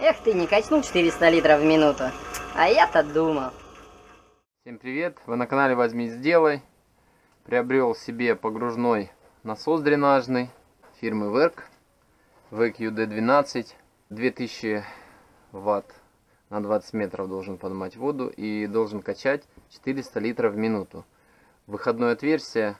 Эх ты, не качнул 400 литров в минуту. А я-то думал. Всем привет! Вы на канале Возьми Сделай. Приобрел себе погружной насос дренажный фирмы Верк. VEC UD12. 2000 ватт на 20 метров должен поднимать воду и должен качать 400 литров в минуту. Выходное отверстие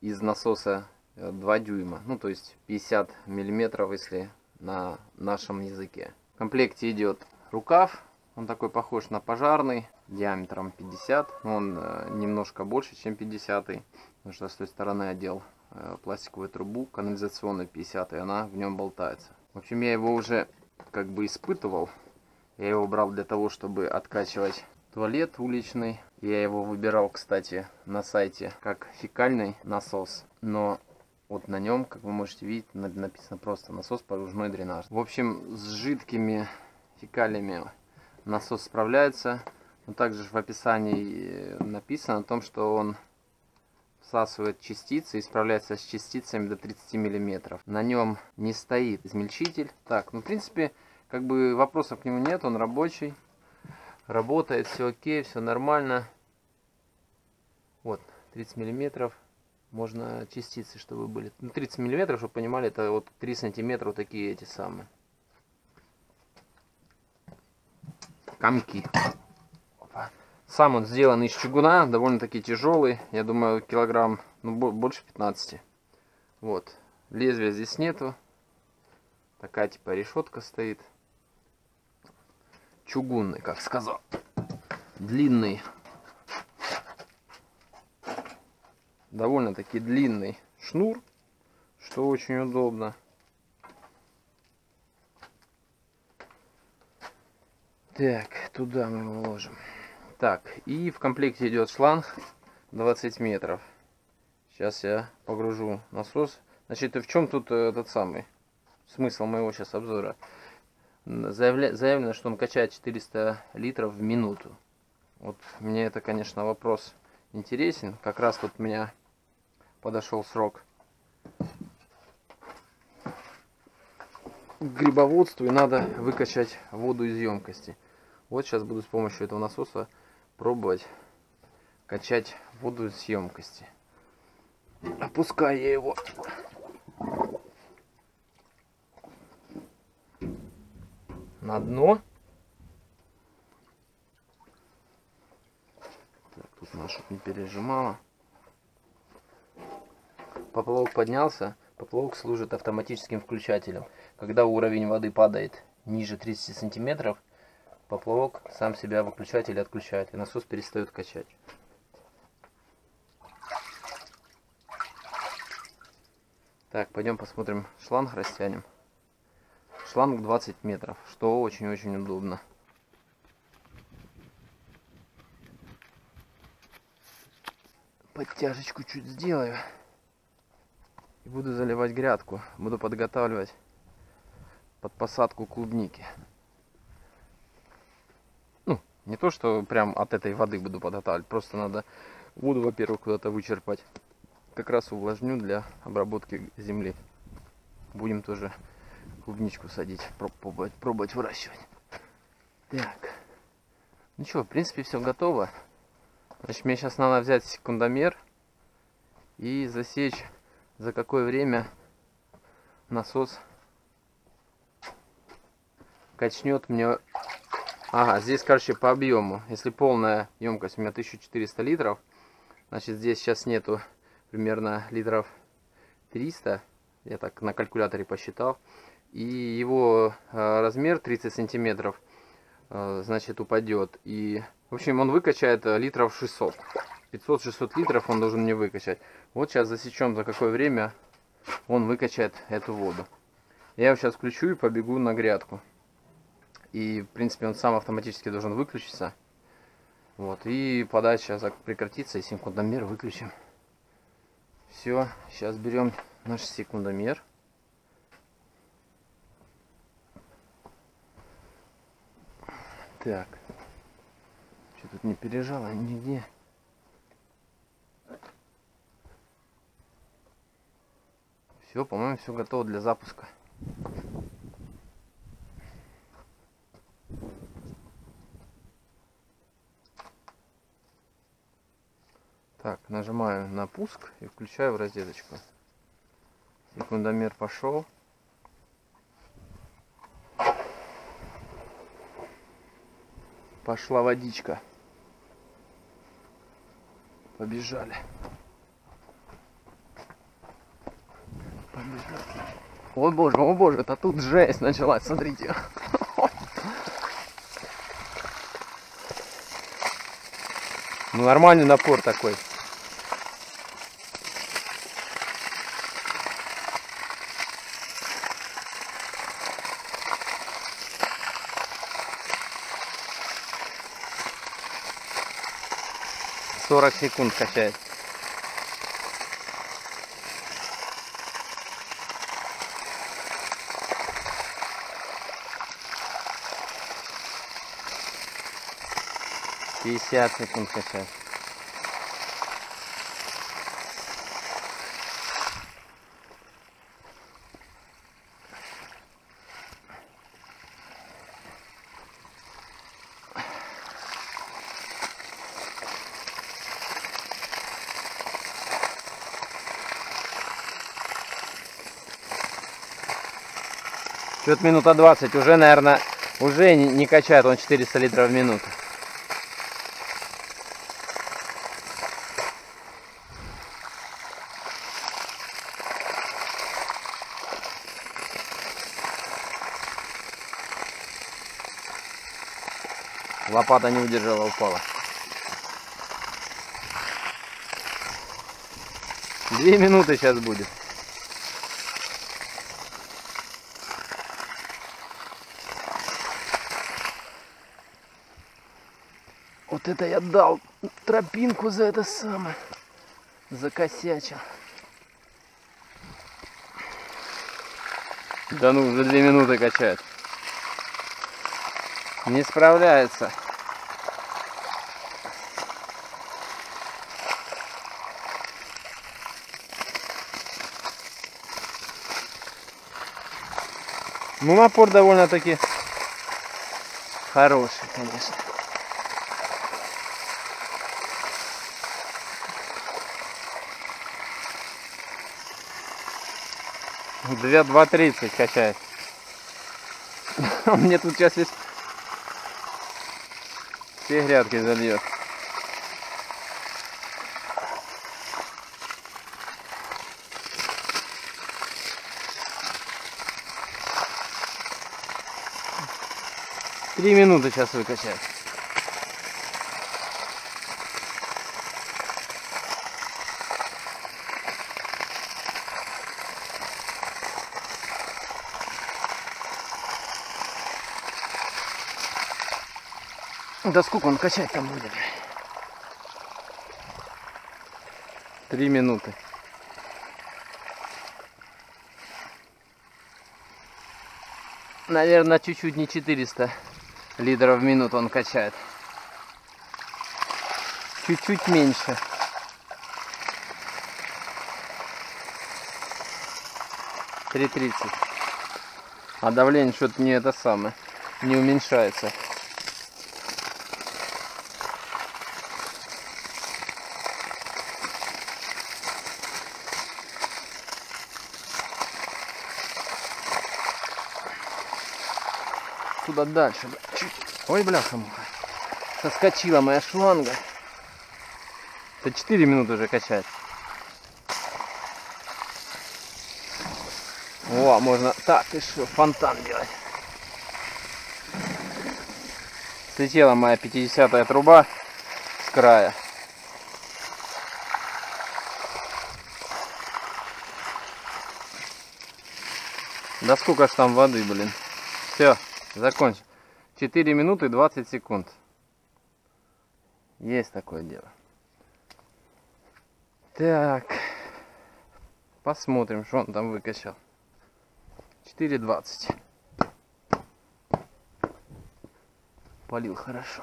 из насоса 2 дюйма, ну то есть 50 миллиметров, если на нашем языке. В комплекте идет рукав, он такой похож на пожарный, диаметром 50, он э, немножко больше, чем 50, потому что с той стороны одел э, пластиковую трубу, канализационную 50, и она в нем болтается. В общем, я его уже как бы испытывал. Я его брал для того, чтобы откачивать туалет уличный. Я его выбирал, кстати, на сайте как фекальный насос. Но вот на нем, как вы можете видеть, написано просто насос погружной дренаж. В общем, с жидкими фекалиями насос справляется. Но также в описании написано о том, что он всасывает частицы и справляется с частицами до 30 миллиметров. На нем не стоит измельчитель. Так, ну в принципе, как бы вопросов к нему нет, он рабочий. Работает, все окей, все нормально. Вот, 30 миллиметров можно частицы, чтобы были. Ну, 30 миллиметров, чтобы понимали, это вот 3 сантиметра вот такие эти самые. Комки. Сам он сделан из чугуна, довольно-таки тяжелый. Я думаю, килограмм, ну, больше 15. Вот. Лезвия здесь нету. Такая типа решетка стоит. Чугунный, как сказал. Длинный довольно-таки длинный шнур, что очень удобно. Так, туда мы его ложим. Так, и в комплекте идет шланг 20 метров. Сейчас я погружу насос. Значит, в чем тут э, этот самый смысл моего сейчас обзора? Заявля... Заявлено, что он качает 400 литров в минуту. Вот мне это, конечно, вопрос интересен. Как раз тут у меня подошел срок к грибоводству и надо выкачать воду из емкости. Вот сейчас буду с помощью этого насоса пробовать качать воду из емкости. Опускаю я его на дно. Так, тут нашу не пережимала. Поплавок поднялся. Поплавок служит автоматическим включателем. Когда уровень воды падает ниже 30 сантиметров, поплавок сам себя выключает или отключает, и насос перестает качать. Так, пойдем посмотрим шланг, растянем. Шланг 20 метров, что очень-очень удобно. Подтяжечку чуть сделаю. И буду заливать грядку. Буду подготавливать под посадку клубники. Не то, что прям от этой воды буду подготавливать. Просто надо воду, во-первых, куда-то вычерпать. Как раз увлажню для обработки земли. Будем тоже клубничку садить, пробовать, пробовать выращивать. Так. Ну что, в принципе, все готово. Значит, мне сейчас надо взять секундомер и засечь за какое время насос качнет мне ага здесь короче по объему если полная емкость у меня 1400 литров значит здесь сейчас нету примерно литров 300 я так на калькуляторе посчитал и его э, размер 30 сантиметров э, значит упадет и в общем он выкачает э, литров 600 500-600 литров он должен мне выкачать. Вот сейчас засечем, за какое время он выкачает эту воду. Я его сейчас включу и побегу на грядку. И, в принципе, он сам автоматически должен выключиться. Вот, и подача прекратится, и секундомер выключим. Все, сейчас берем наш секундомер. Так. Что тут не пережало нигде. Все, по-моему, все готово для запуска. Так, нажимаю на пуск и включаю в розеточку. Секундомер пошел. Пошла водичка. Побежали. Побежали. О боже, о боже, это тут жесть началась, смотрите. Ну нормальный напор такой. Сорок секунд качает. Пятьдесят секунд качает. Что-то минута 20, уже, наверное, уже не качает он 400 литров в минуту. Лопата не удержала, упала. Две минуты сейчас будет. Вот это я дал тропинку за это самое. Закосячил. Да ну, уже две минуты качает. Не справляется. Ну, напор довольно-таки хороший, конечно. Две два тридцать качает. Он мне тут сейчас весь все грядки зальет. Три минуты сейчас выкачать. Сколько он качать там будет? Три минуты. Наверное, чуть-чуть не 400 литров в минуту он качает. Чуть-чуть меньше. Три тридцать. А давление что-то не это самое, не уменьшается. Туда дальше. Ой, бляха муха. Соскочила моя шланга. Это 4 минуты уже качать. О, можно так что, фонтан делать. Слетела моя 50 труба с края. Да сколько ж там воды, блин. Все, закончил. 4 минуты 20 секунд. Есть такое дело. Так. Посмотрим, что он там выкачал. 4.20. полил хорошо.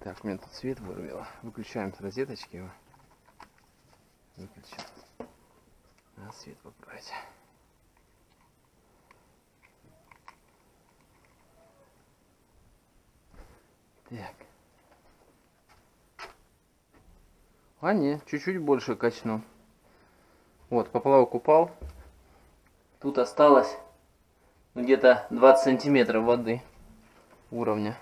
Так, у меня тут свет вырубило. Выключаем с розеточки его. Выключил. Свет поправить. Так. А не, чуть-чуть больше качну. Вот, поплавок упал. Тут осталось ну, где-то 20 сантиметров воды уровня.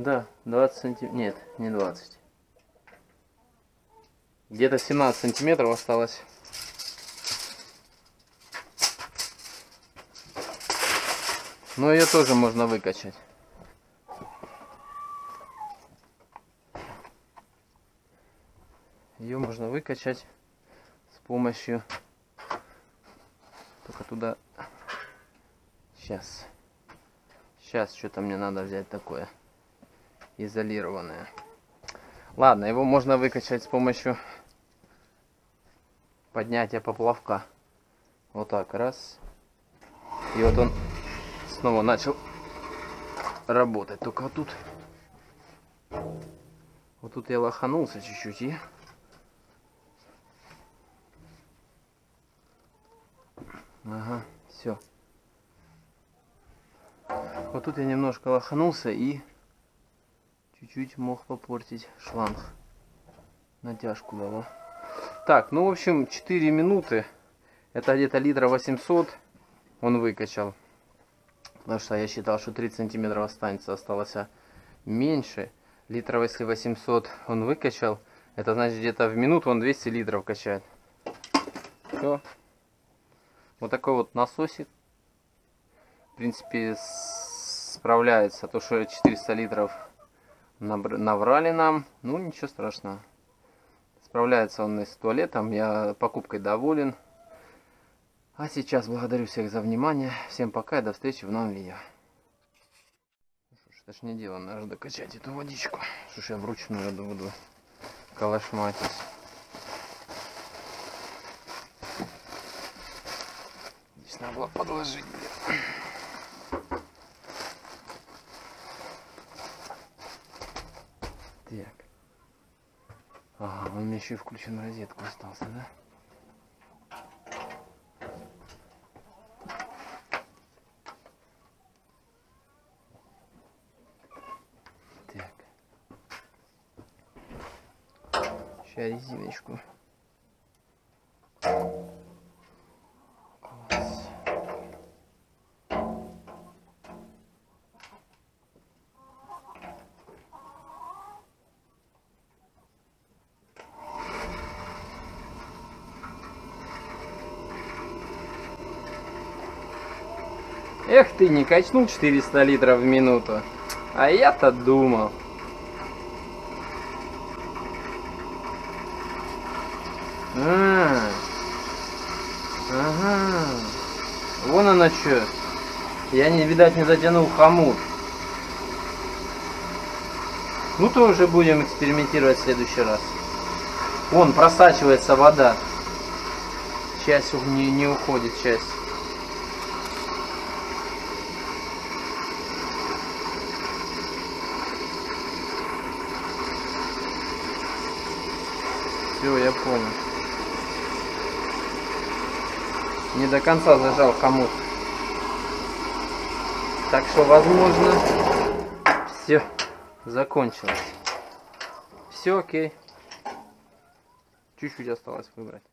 Да, 20 сантиметров. Нет, не 20. Где-то 17 сантиметров осталось. Но ее тоже можно выкачать. Ее можно выкачать с помощью... Только туда... Сейчас. Сейчас что-то мне надо взять такое. Изолированное. Ладно, его можно выкачать с помощью поднятия поплавка. Вот так, раз. И вот он снова начал работать. Только вот тут... Вот тут я лоханулся чуть-чуть и... Ага, все. Вот тут я немножко лоханулся и чуть-чуть мог попортить шланг. Натяжку дало. Так, ну в общем 4 минуты. Это где-то литра 800 он выкачал. Потому что я считал, что 30 сантиметров останется. Осталось меньше. Литров если 800 он выкачал. Это значит где-то в минуту он 200 литров качает. Все. Вот такой вот насосик. В принципе справляется. То, что 400 литров наврали нам. Ну ничего страшного. Справляется он и с туалетом. Я покупкой доволен. А сейчас благодарю всех за внимание. Всем пока и до встречи в новом видео. Что ж, не дело, надо докачать эту водичку. Ж я вручную буду калашматить. Здесь надо было подложить. Он мне еще включен розетку остался, да? Сейчас резиночку. Ты, не качнул 400 литров в минуту. А я-то думал. А, ага. Вон она что. Я не, видать, не затянул хомут. Ну то уже будем экспериментировать в следующий раз. Вон просачивается вода. Часть не, не уходит, часть. Все, я понял. Не до конца зажал хомут. Так что, возможно, все закончилось. Все окей. Чуть-чуть осталось выбрать.